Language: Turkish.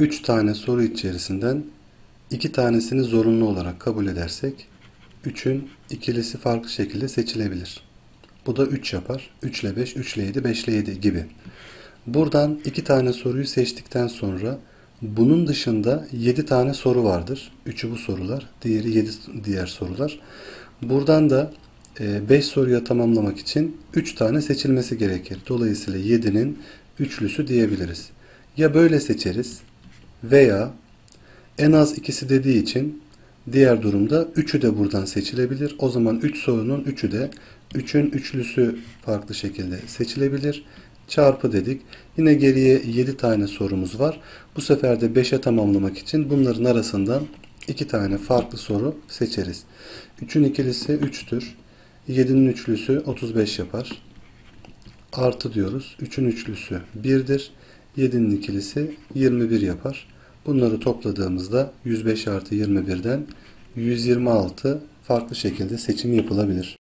3 tane soru içerisinden 2 tanesini zorunlu olarak kabul edersek 3'ün ikilisi farklı şekilde seçilebilir. Bu da 3 yapar. 3 ile 5, 3 ile 7, 5 ile 7 gibi. Buradan 2 tane soruyu seçtikten sonra bunun dışında 7 tane soru vardır. 3'ü bu sorular, diğeri 7 diğer sorular. Buradan da 5 soruya tamamlamak için 3 tane seçilmesi gerekir. Dolayısıyla 7'nin üçlüsü diyebiliriz. Ya böyle seçeriz veya en az ikisi dediği için diğer durumda 3'ü de buradan seçilebilir. O zaman 3 sorunun 3'ü de 3'ün üçlüsü farklı şekilde seçilebilir. Çarpı dedik. Yine geriye 7 tane sorumuz var. Bu sefer de 5'e tamamlamak için bunların arasından 2 tane farklı soru seçeriz. 3'ün ikilisi 3'tür. 7'nin üçlüsü 35 yapar. Artı diyoruz. 3'ün üçlüsü 1'dir. 7'nin ikilisi 21 yapar. Bunları topladığımızda 105 artı 21'den 126 farklı şekilde seçim yapılabilir.